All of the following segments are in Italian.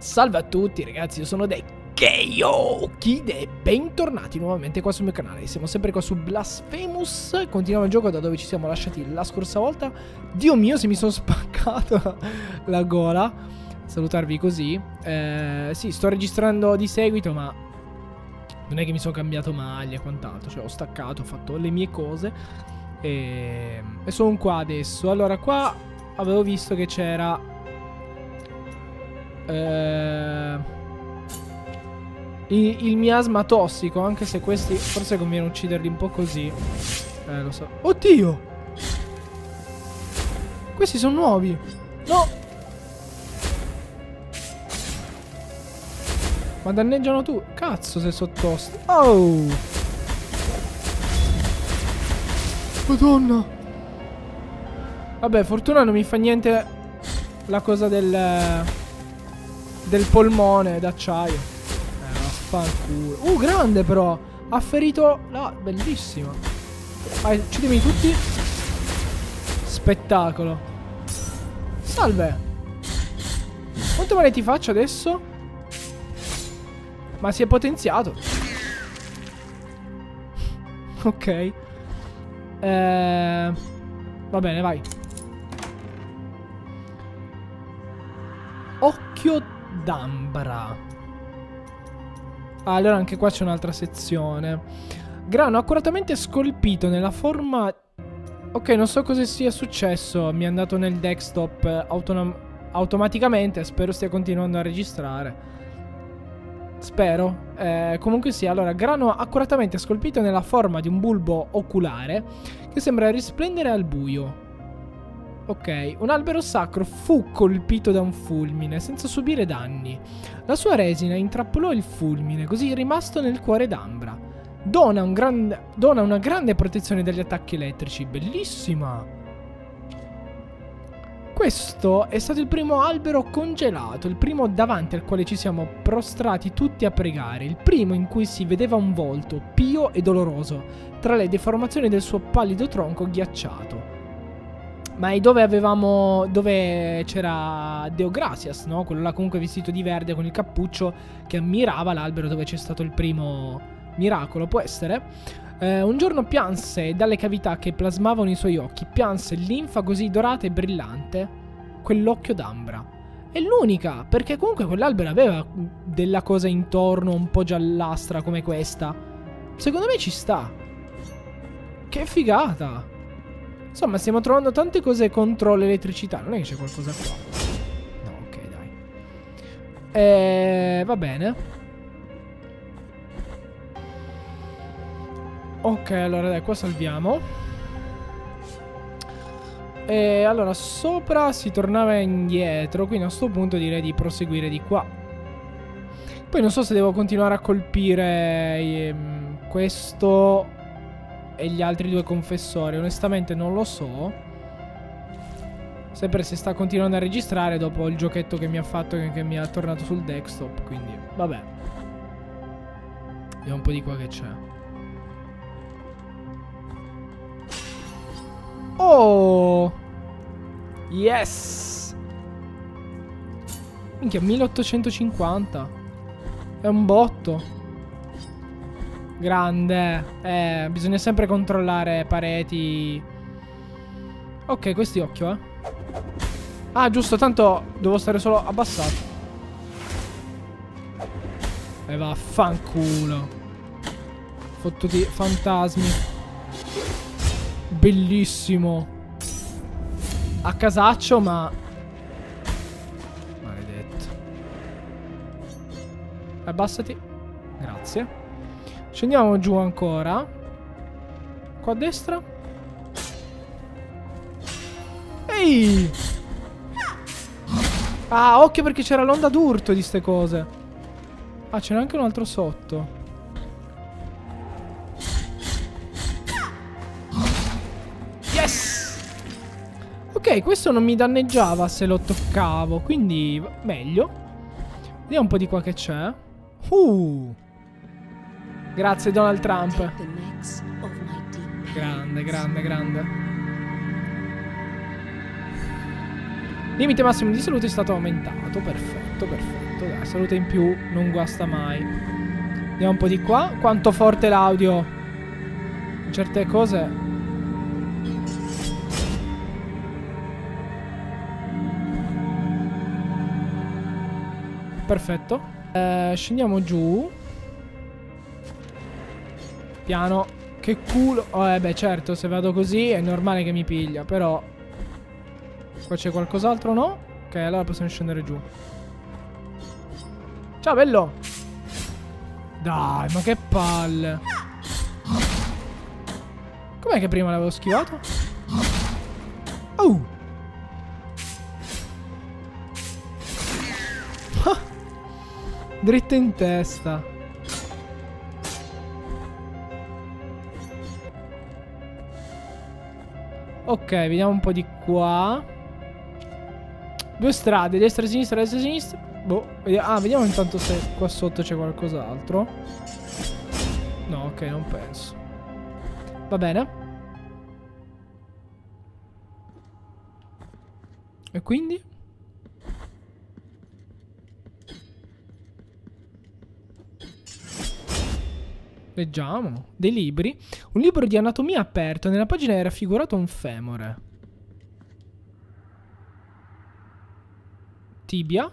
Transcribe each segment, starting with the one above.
Salve a tutti ragazzi, io sono Dekeyo Kid e bentornati nuovamente qua sul mio canale. Siamo sempre qua su Blasphemous Continuiamo il gioco da dove ci siamo lasciati la scorsa volta. Dio mio se mi sono spaccato la gola. Salutarvi così. Eh, Sì, sto registrando di seguito ma Non è che mi sono cambiato maglia e quant'altro. Cioè ho staccato, ho fatto le mie cose. E, e sono qua adesso. Allora qua avevo visto che c'era eh, il, il, miasma tossico, anche se questi forse conviene ucciderli un po' così. Eh, lo so. Oddio! Questi sono nuovi. No! Ma danneggiano tu. Cazzo se sono tosti. Oh! Madonna! Vabbè, fortuna non mi fa niente la cosa del del polmone d'acciaio. Eh, vaffanculo. Uh, grande però. Ha ferito... No, bellissimo. Vai, uccidimi tutti. Spettacolo. Salve. Quanto male ti faccio adesso? Ma si è potenziato. ok. Eh... Va bene, vai. Occhio d'ambra. Ah, allora anche qua c'è un'altra sezione. Grano accuratamente scolpito nella forma... Ok, non so cosa sia successo. Mi è andato nel desktop automaticamente. Spero stia continuando a registrare. Spero. Eh, comunque sì, allora, grano accuratamente scolpito nella forma di un bulbo oculare che sembra risplendere al buio. Ok, un albero sacro fu colpito da un fulmine senza subire danni. La sua resina intrappolò il fulmine, così rimasto nel cuore d'ambra. Dona, un grande, dona una grande protezione dagli attacchi elettrici. Bellissima! Questo è stato il primo albero congelato, il primo davanti al quale ci siamo prostrati tutti a pregare, il primo in cui si vedeva un volto pio e doloroso, tra le deformazioni del suo pallido tronco ghiacciato. Ma dove avevamo. dove c'era Deogracias, no? Quello là comunque vestito di verde con il cappuccio che ammirava l'albero dove c'è stato il primo miracolo, può essere. Eh, un giorno pianse dalle cavità che plasmavano i suoi occhi, pianse linfa così dorata e brillante, quell'occhio d'ambra. È l'unica, perché comunque quell'albero aveva della cosa intorno un po' giallastra come questa. Secondo me ci sta. Che figata! Insomma, stiamo trovando tante cose contro l'elettricità. Non è che c'è qualcosa qua. No, ok, dai. Eh, va bene. Ok, allora dai, qua salviamo. E allora, sopra si tornava indietro. Quindi a questo punto direi di proseguire di qua. Poi non so se devo continuare a colpire ehm, questo e gli altri due confessori. Onestamente non lo so. Sempre se sta continuando a registrare dopo il giochetto che mi ha fatto che, che mi ha tornato sul desktop. Quindi, vabbè. Vediamo un po' di qua che c'è. Oh! Yes! Minchia, 1850. È un botto. Grande. Eh, bisogna sempre controllare pareti. Ok, questi occhio, eh. Ah, giusto, tanto devo stare solo abbassato. E vaffanculo. Fottuti fantasmi. Bellissimo. A casaccio, ma... Maledetto. Abbassati. Scendiamo giù ancora. Qua a destra. Ehi! Ah, occhio perché c'era l'onda d'urto di ste cose. Ah, c'era anche un altro sotto. Yes! Ok, questo non mi danneggiava se lo toccavo, quindi meglio. Vediamo un po' di qua che c'è. Uh! Grazie Donald Trump. Grande, grande, grande. Limite massimo di salute è stato aumentato. Perfetto, perfetto. Dai, salute in più non guasta mai. Andiamo un po' di qua. Quanto forte l'audio. Certe cose Perfetto. Eh, scendiamo giù. Piano. Che culo. Oh, eh beh, certo, se vado così è normale che mi piglia, però... Qua c'è qualcos'altro, no? Ok, allora possiamo scendere giù. Ciao, bello! Dai, ma che palle. Com'è che prima l'avevo schivato? Oh! Dritto in testa. Ok, vediamo un po' di qua. Due strade, destra e sinistra, destra e sinistra. Boh, vediamo. ah, vediamo intanto se qua sotto c'è qualcos'altro. No, ok, non penso. Va bene. E quindi? Leggiamo. Dei libri. Un libro di anatomia aperto. Nella pagina è raffigurato un femore. Tibia.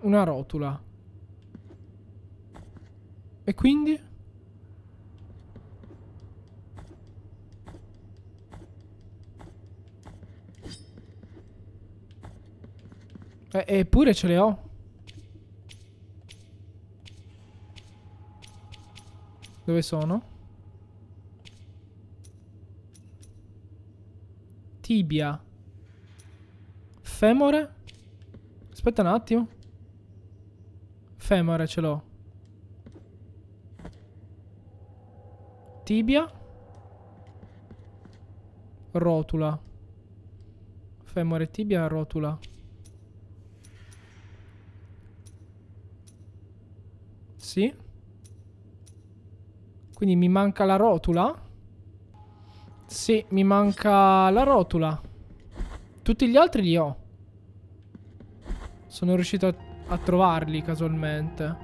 Una rotula. E quindi? Eh, eppure ce le ho. Dove sono? Tibia. Femore? Aspetta un attimo. Femore ce l'ho. Tibia. Rotula. Femore, tibia, rotula. Sì. Quindi mi manca la rotula? Sì, mi manca la rotula. Tutti gli altri li ho. Sono riuscito a, a trovarli casualmente.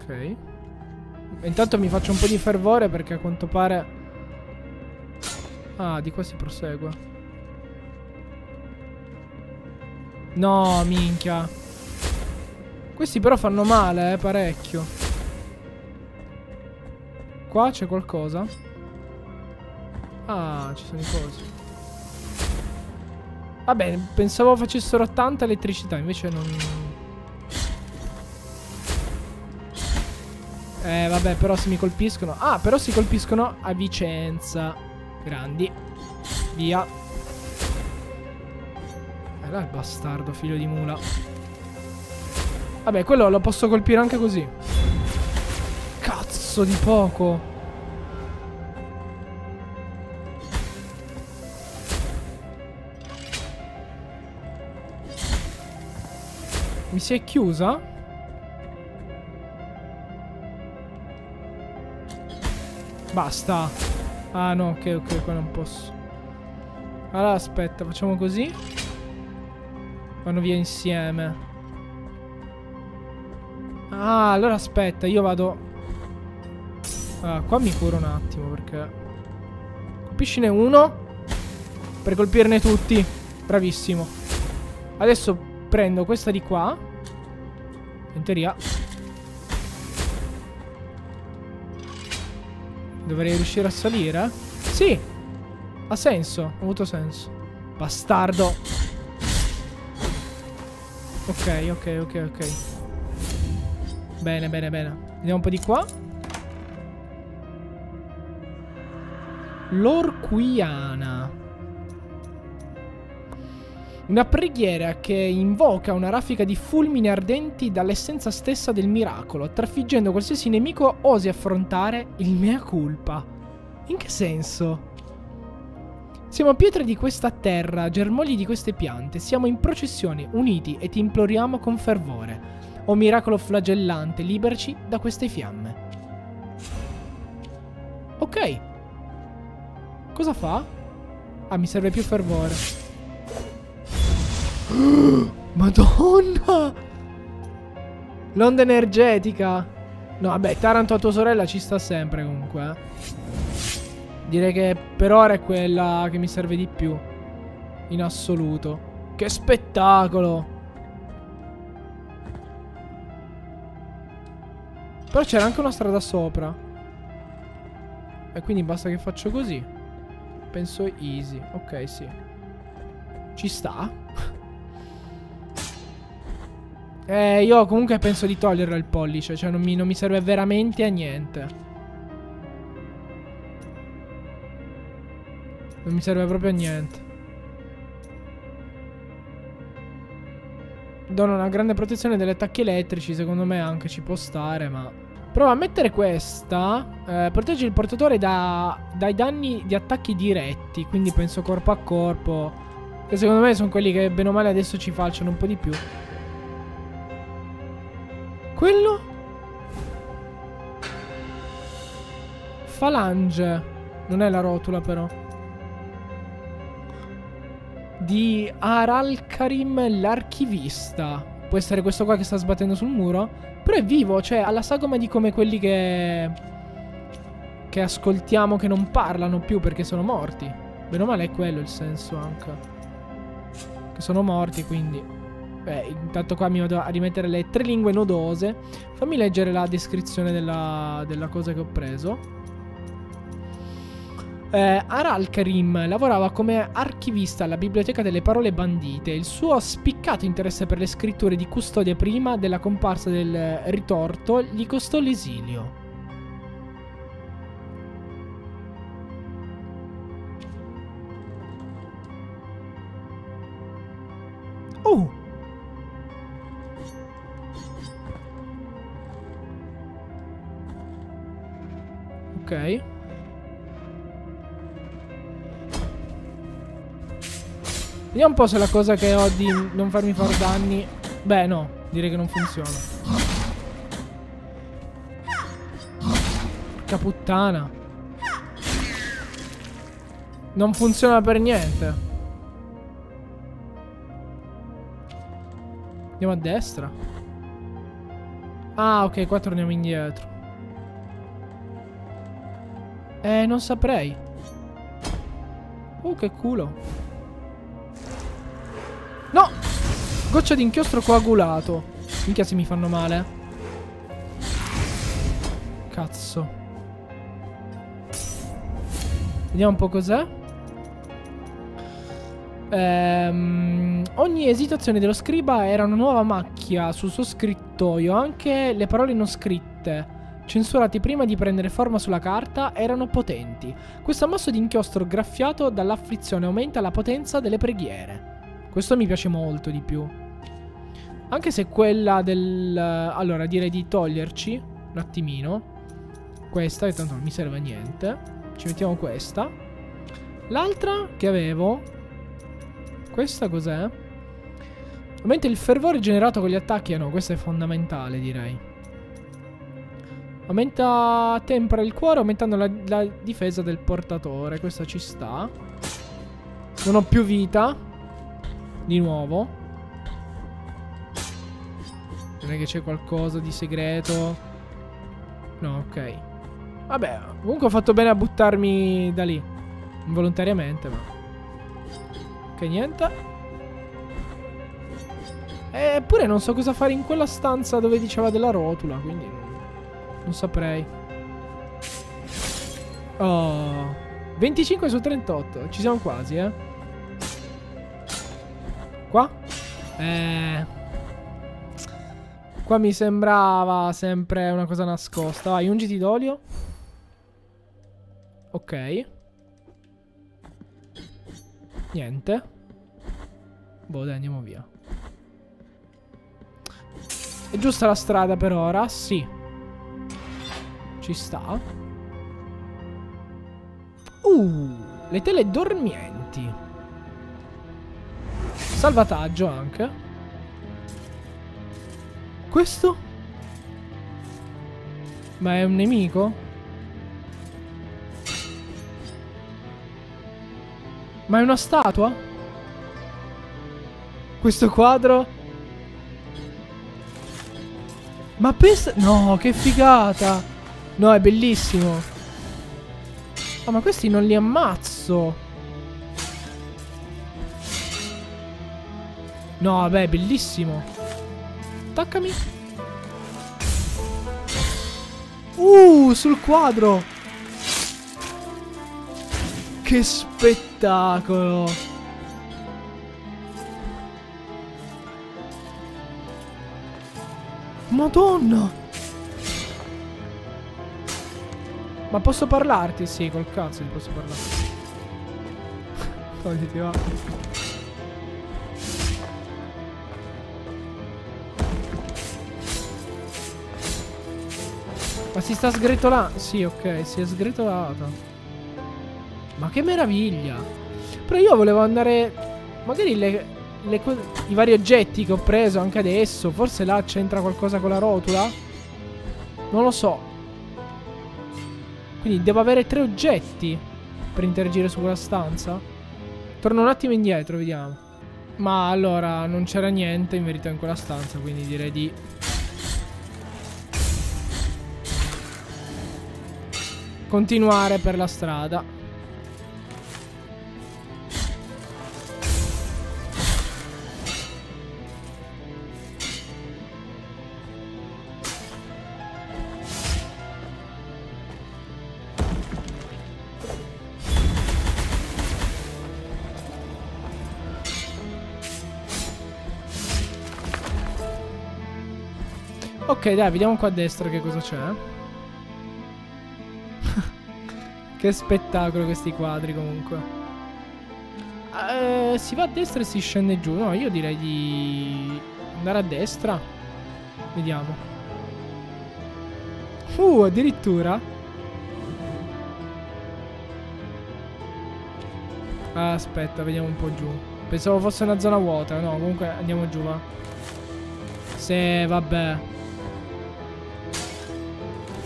Ok. Intanto mi faccio un po' di fervore perché a quanto pare... Ah, di qua si prosegue. No, minchia. Questi però fanno male, eh, parecchio. Qua c'è qualcosa? Ah, ci sono i cosi. Va bene, pensavo facessero tanta elettricità, invece non... Eh, vabbè, però se mi colpiscono... Ah, però si colpiscono a Vicenza. Grandi. Via. Eh, là il bastardo, figlio di mula. Vabbè, quello lo posso colpire anche così. Cazzo di poco. Mi si è chiusa? Basta. Ah no, ok, ok, qua non posso. Allora aspetta, facciamo così. Vanno via insieme. Ah, allora aspetta, io vado... Ah, qua mi curo un attimo perché... Colpiscine uno per colpirne tutti. Bravissimo. Adesso prendo questa di qua. In teoria... Dovrei riuscire a salire? Sì! Ha senso, ha avuto senso. Bastardo. Ok, ok, ok, ok. Bene, bene, bene. Vediamo un po' di qua. L'Orquiana. Una preghiera che invoca una raffica di fulmini ardenti dall'essenza stessa del miracolo, trafiggendo qualsiasi nemico osi affrontare il mea culpa. In che senso? Siamo pietre di questa terra, germogli di queste piante, siamo in processione, uniti e ti imploriamo con fervore. O miracolo flagellante, liberaci da queste fiamme. Ok. Cosa fa? Ah, mi serve più fervore. Madonna! L'onda energetica. No, vabbè, Taranto a tua sorella ci sta sempre comunque. Eh. Direi che per ora è quella che mi serve di più. In assoluto. Che spettacolo! Però c'era anche una strada sopra. E quindi basta che faccio così. Penso easy. Ok, sì. Ci sta? eh, io comunque penso di toglierlo il pollice. Cioè non mi, non mi serve veramente a niente. Non mi serve proprio a niente. Dono una grande protezione dagli attacchi elettrici, secondo me anche ci può stare, ma... Prova a mettere questa. Eh, protegge il portatore da, dai danni di attacchi diretti, quindi penso corpo a corpo. Che secondo me sono quelli che bene o male adesso ci falciano un po' di più. Quello? Falange. Non è la rotula però di Aralkarim l'archivista. Può essere questo qua che sta sbattendo sul muro? Però è vivo, cioè ha la sagoma di come quelli che... Che ascoltiamo che non parlano più perché sono morti. Meno male è quello il senso anche. Che sono morti, quindi... Beh, intanto qua mi vado a rimettere le tre lingue nodose. Fammi leggere la descrizione della, della cosa che ho preso. Eh, Aral Karim lavorava come archivista alla Biblioteca delle Parole Bandite. Il suo spiccato interesse per le scritture di custodia prima della comparsa del ritorto gli costò l'esilio. Oh! Ok. Vediamo un po' se la cosa che ho di non farmi fare danni... Beh, no. Direi che non funziona. Porca puttana. Non funziona per niente. Andiamo a destra. Ah, ok, qua torniamo indietro. Eh, non saprei. Oh, che culo. Goccia di inchiostro coagulato. Minchia se mi fanno male. Cazzo. Vediamo un po' cos'è. Ehm, ogni esitazione dello scriba era una nuova macchia sul suo scrittoio. Anche le parole non scritte, censurate prima di prendere forma sulla carta, erano potenti. Questo ammasso di inchiostro graffiato dall'afflizione aumenta la potenza delle preghiere. Questo mi piace molto di più. Anche se quella del... Allora, direi di toglierci un attimino. Questa, che tanto non mi serve a niente. Ci mettiamo questa. L'altra che avevo... Questa cos'è? Aumenta il fervore generato con gli attacchi. Eh no, questo è fondamentale, direi. Aumenta... Tempera il cuore aumentando la, la difesa del portatore. Questa ci sta. Non ho più vita. Di nuovo. È che c'è qualcosa di segreto. No, ok. Vabbè, comunque ho fatto bene a buttarmi da lì. Involontariamente, ma... Ok, niente. Eppure non so cosa fare in quella stanza dove diceva della rotula, quindi... Non saprei. Oh... 25 su 38. Ci siamo quasi, eh. Qua? Eh... Qua mi sembrava sempre una cosa nascosta. Vai, ungiti d'olio. Ok. Niente. Boh, dai, andiamo via. È giusta la strada per ora? Sì. Ci sta. Uh, le tele dormienti. Salvataggio anche. Questo? Ma è un nemico? Ma è una statua? Questo quadro? Ma pensa... No, che figata! No, è bellissimo! Oh, ma questi non li ammazzo! No, vabbè, è bellissimo! Attaccami. Uh, sul quadro. Che spettacolo. Madonna. Ma posso parlarti? Sì, col cazzo ti posso parlare. Togliti va. Ma si sta sgretolando. Sì, ok, si è sgretolata. Ma che meraviglia. Però io volevo andare... Magari le, le, i vari oggetti che ho preso anche adesso. Forse là c'entra qualcosa con la rotula? Non lo so. Quindi devo avere tre oggetti per interagire su quella stanza. Torno un attimo indietro, vediamo. Ma allora non c'era niente in verità in quella stanza, quindi direi di... Continuare per la strada. Ok, dai, vediamo qua a destra che cosa c'è. Che spettacolo questi quadri comunque. Eh, si va a destra e si scende giù. No, io direi di andare a destra. Vediamo. Uh, addirittura. Aspetta, vediamo un po' giù. Pensavo fosse una zona vuota. No, comunque andiamo giù, va. Se, vabbè.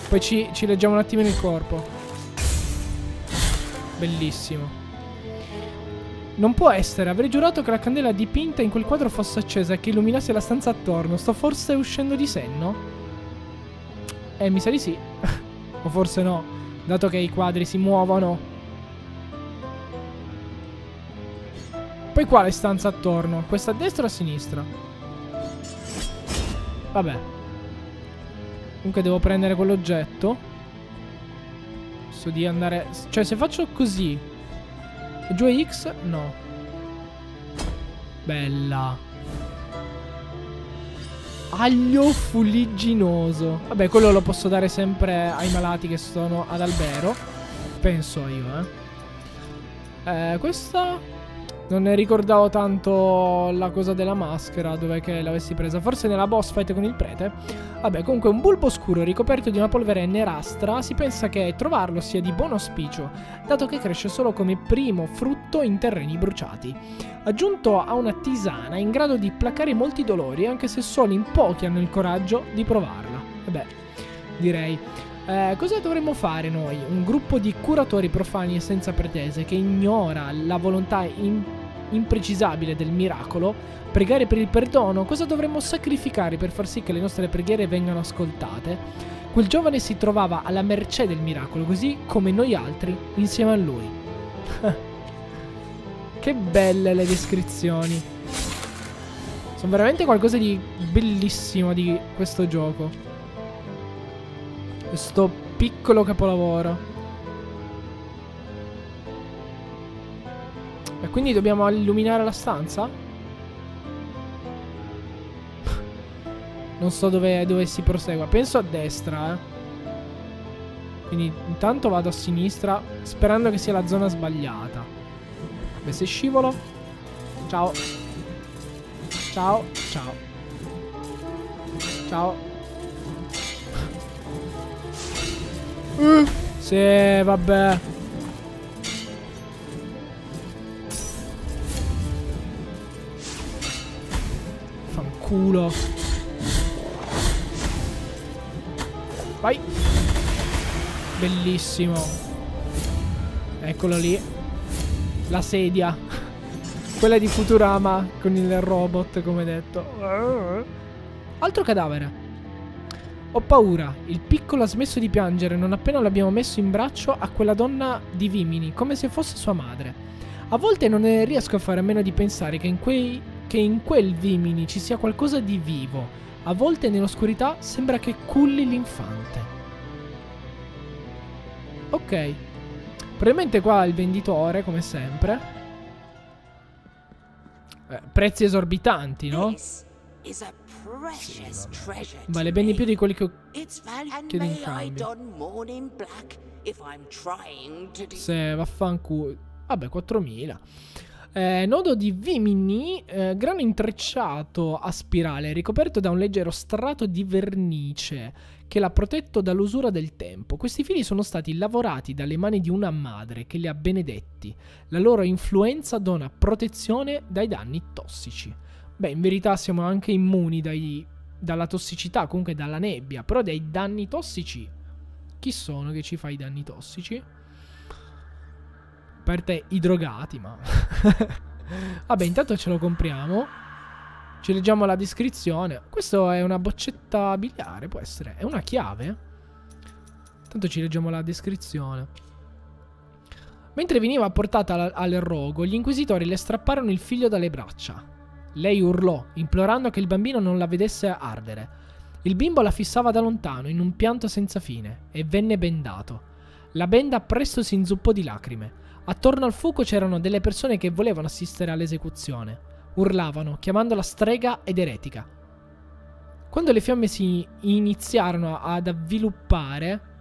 Poi ci, ci leggiamo un attimo il corpo. Bellissimo. Non può essere, avrei giurato che la candela dipinta in quel quadro fosse accesa e che illuminasse la stanza attorno. Sto forse uscendo di senno? Eh, mi sa di sì. o forse no, dato che i quadri si muovono. Poi quale stanza attorno? Questa a destra o a sinistra? Vabbè. Comunque devo prendere quell'oggetto. So di andare... Cioè se faccio così... Giù è X? No. Bella. Aglio fuligginoso. Vabbè, quello lo posso dare sempre ai malati che sono ad albero. Penso io, eh. Eh, questa... Non ne ricordavo tanto la cosa della maschera, dove che l'avessi presa. Forse nella boss fight con il prete. Vabbè, comunque un bulbo scuro ricoperto di una polvere nerastra, si pensa che trovarlo sia di buon auspicio, dato che cresce solo come primo frutto in terreni bruciati. Aggiunto a una tisana in grado di placare molti dolori, anche se solo in pochi hanno il coraggio di provarla. Vabbè, direi. Eh, cosa dovremmo fare noi? Un gruppo di curatori profani e senza pretese che ignora la volontà in- imprecisabile del miracolo? Pregare per il perdono? Cosa dovremmo sacrificare per far sì che le nostre preghiere vengano ascoltate? Quel giovane si trovava alla mercé del miracolo, così come noi altri, insieme a lui. che belle le descrizioni. Sono veramente qualcosa di bellissimo di questo gioco. Questo piccolo capolavoro. E quindi dobbiamo illuminare la stanza? non so dove, dove si prosegua. Penso a destra, eh. Quindi intanto vado a sinistra sperando che sia la zona sbagliata. Beh, se scivolo... Ciao. Ciao. Ciao. Ciao. Uh, sì, vabbè. Fanculo. Vai. Bellissimo. Eccolo lì. La sedia. Quella di Futurama con il robot, come detto. Altro cadavere. Ho paura. Il piccolo ha smesso di piangere non appena l'abbiamo messo in braccio a quella donna di Vimini, come se fosse sua madre. A volte non ne riesco a fare a meno di pensare che in, quei, che in quel Vimini ci sia qualcosa di vivo. A volte nell'oscurità sembra che culli l'infante. Ok. Probabilmente qua il venditore, come sempre. Eh, prezzi esorbitanti, no? Vale ben di più di quelli che ho chiedo in cambio. Se vaffanculo. Vabbè, 4000. Eh, nodo di Vimini, eh, grano intrecciato a spirale, ricoperto da un leggero strato di vernice che l'ha protetto dall'usura del tempo. Questi fili sono stati lavorati dalle mani di una madre che li ha benedetti. La loro influenza dona protezione dai danni tossici. Beh, in verità siamo anche immuni dai, dalla tossicità, comunque dalla nebbia, però dai danni tossici. Chi sono che ci fa i danni tossici? Per te i drogati, ma... Vabbè, intanto ce lo compriamo. Ci leggiamo la descrizione. Questo è una boccetta biliare, può essere. È una chiave? Intanto ci leggiamo la descrizione. Mentre veniva portata al rogo, gli inquisitori le strapparono il figlio dalle braccia. Lei urlò, implorando che il bambino non la vedesse ardere. Il bimbo la fissava da lontano, in un pianto senza fine, e venne bendato. La benda presto si inzuppò di lacrime. Attorno al fuoco c'erano delle persone che volevano assistere all'esecuzione. Urlavano, chiamandola strega ed eretica. Quando le fiamme si iniziarono ad avviluppare,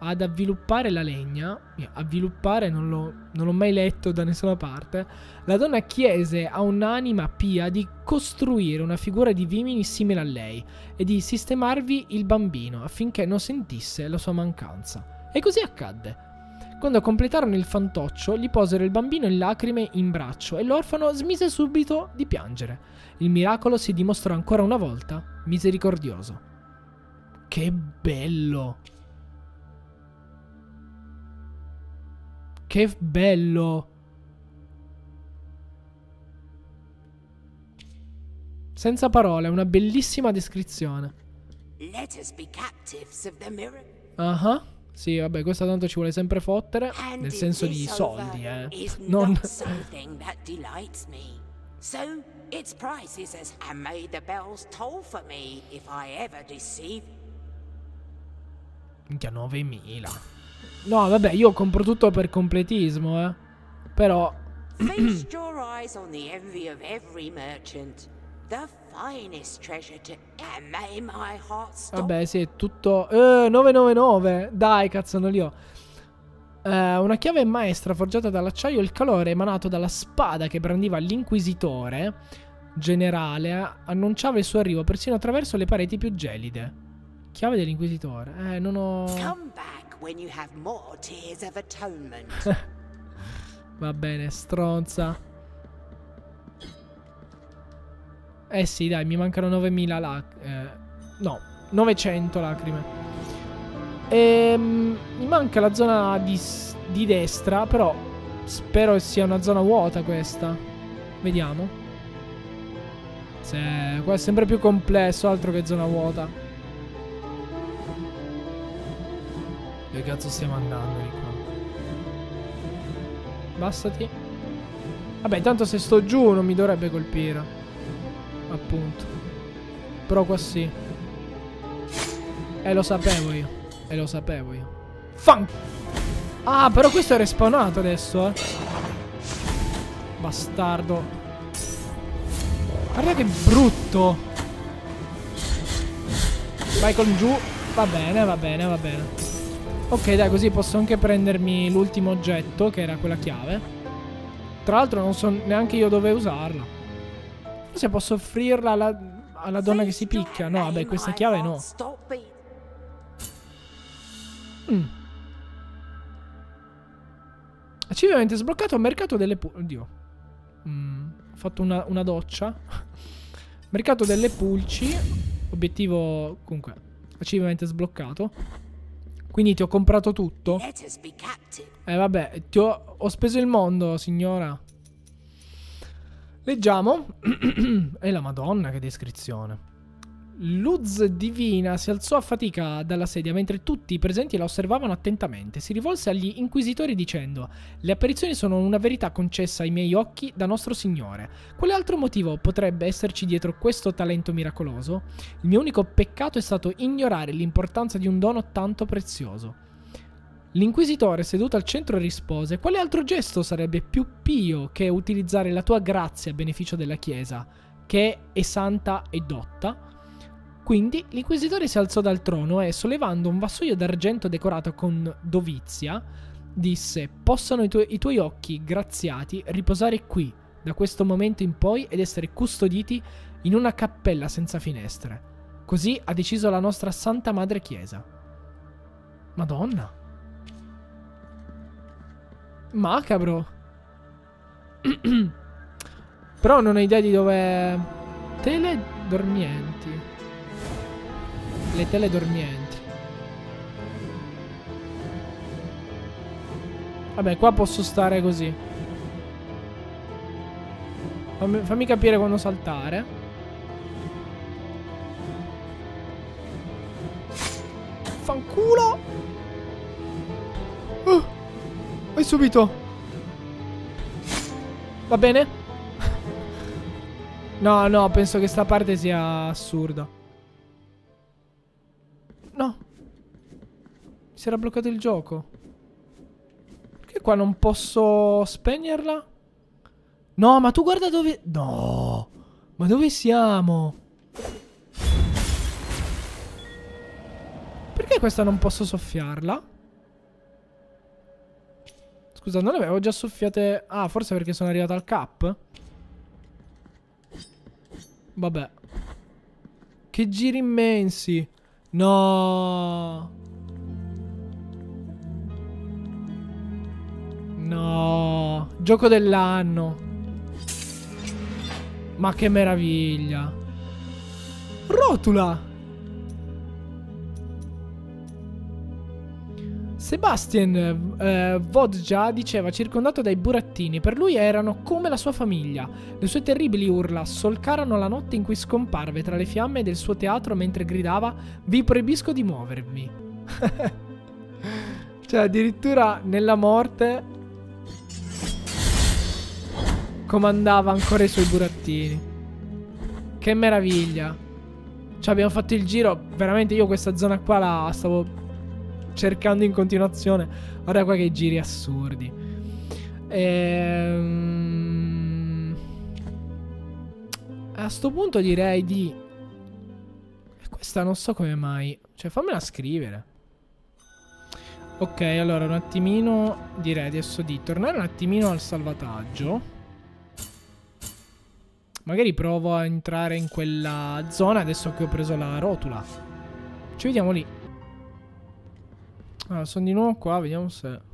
ad avviluppare la legna, avviluppare non l'ho, non l'ho mai letto da nessuna parte, la donna chiese a un'anima pia di costruire una figura di Vimini simile a lei e di sistemarvi il bambino affinché non sentisse la sua mancanza. E così accadde. Quando completarono il fantoccio, gli posero il bambino in lacrime in braccio e l'orfano smise subito di piangere. Il miracolo si dimostrò ancora una volta misericordioso. Che bello! Che bello! Senza parole, una bellissima descrizione. Ah, uh -huh. sì, vabbè, questo tanto ci vuole sempre fottere, nel senso di soldi, eh. Non So its price is as may the bells toll for me if I ever deceive. Minchia 9000. No, vabbè, io compro tutto per completismo, eh. Però... Feast your eyes on the envy of every merchant. The finest treasure to my heart stop. Vabbè, sì, è tutto... Eh, 999! Dai, cazzo, non li ho. Eh, una chiave maestra forgiata dall'acciaio, il calore emanato dalla spada che brandiva l'inquisitore generale annunciava il suo arrivo persino attraverso le pareti più gelide. Chiave dell'inquisitore. Eh, non ho... Come back when you have more tears of atonement. Va bene, stronza. Eh sì, dai, mi mancano 9000 lacrime. Eh, no, 900 lacrime. Ehm, mi manca la zona di, di destra, però spero sia una zona vuota questa. Vediamo. Se, qua è sempre più complesso, altro che zona vuota. Dove cazzo stiamo andando di qua? Bastati. Vabbè, tanto se sto giù non mi dovrebbe colpire. Appunto. Però qua sì. E lo sapevo io. E lo sapevo io. Fan! Ah, però questo è respawnato adesso, eh. Bastardo. Guarda che brutto. Vai con giù. Va bene, va bene, va bene. Ok, dai, così posso anche prendermi l'ultimo oggetto, che era quella chiave. Tra l'altro non so neanche io dove usarla. Forse posso offrirla alla, alla donna che si picchia. No, vabbè, questa chiave no. Mm. Achievement sbloccato mercato delle pulci. Oddio. Mm, ho fatto una, una doccia. mercato delle pulci. Obiettivo, comunque, achievement sbloccato. Quindi ti ho comprato tutto? Eh vabbè, ti ho, ho speso il mondo, signora. Leggiamo. e la madonna, che descrizione. Luz divina si alzò a fatica dalla sedia mentre tutti i presenti la osservavano attentamente. Si rivolse agli inquisitori dicendo: Le apparizioni sono una verità concessa ai miei occhi da nostro Signore. Quale altro motivo potrebbe esserci dietro questo talento miracoloso? Il mio unico peccato è stato ignorare l'importanza di un dono tanto prezioso. L'inquisitore seduto al centro rispose: Quale altro gesto sarebbe più pio che utilizzare la tua grazia a beneficio della Chiesa, che è santa e dotta? Quindi l'inquisitore si alzò dal trono e, sollevando un vassoio d'argento decorato con dovizia, disse: Possano i, tu- i tuoi occhi, graziati, riposare qui, da questo momento in poi, ed essere custoditi in una cappella senza finestre. Così ha deciso la nostra Santa Madre Chiesa. Madonna. Macabro. Però non ho idea di dove... Tele dormienti. Le tele dormienti. Vabbè, qua posso stare così. Fammi, fammi capire quando saltare. Fanculo! Uh, vai subito! Va bene? no, no, penso che sta parte sia assurda. Si era bloccato il gioco. Perché qua non posso spegnerla? No, ma tu guarda dove... No. Ma dove siamo? Perché questa non posso soffiarla? Scusa, non le avevo già soffiate... Ah, forse perché sono arrivato al cap? Vabbè. Che giri immensi. No. No. Gioco dell'anno. Ma che meraviglia. Rotula. Sebastian eh, Vodja diceva circondato dai burattini, per lui erano come la sua famiglia. Le sue terribili urla solcarono la notte in cui scomparve tra le fiamme del suo teatro mentre gridava Vi proibisco di muovermi. cioè addirittura nella morte comandava ancora i suoi burattini. Che meraviglia. Cioè abbiamo fatto il giro, veramente io questa zona qua la stavo cercando in continuazione. Guarda qua che giri assurdi. Ehm... A sto punto direi di... Questa non so come mai. Cioè fammela scrivere. Ok, allora un attimino direi adesso di tornare un attimino al salvataggio. Magari provo a entrare in quella zona adesso che ho preso la rotula. Ci vediamo lì. Allora, sono di nuovo qua, vediamo se...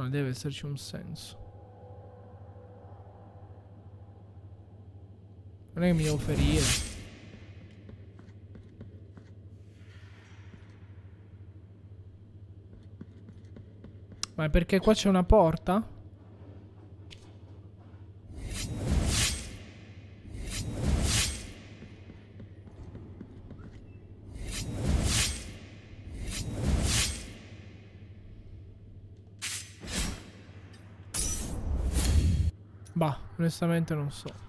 No, deve esserci un senso. Non è che mi devo ferire. Ma è perché qua c'è una porta? Bah, onestamente non so.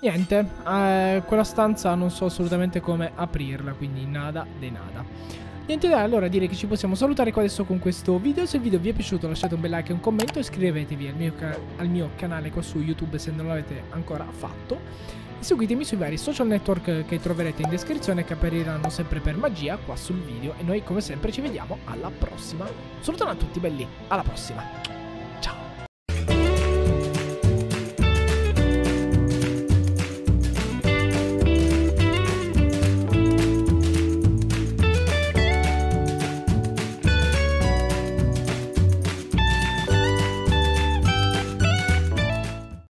Niente, eh, quella stanza non so assolutamente come aprirla, quindi nada de nada. Niente da allora direi che ci possiamo salutare qua adesso con questo video. Se il video vi è piaciuto lasciate un bel like e un commento, iscrivetevi al mio, al mio canale qua su YouTube se non l'avete ancora fatto. seguitemi sui vari social network che troverete in descrizione che appariranno sempre per magia qua sul video e noi come sempre ci vediamo alla prossima. Salutano a tutti belli, alla prossima!